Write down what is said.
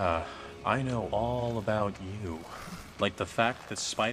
Uh, I know all about you. Like the fact that Spider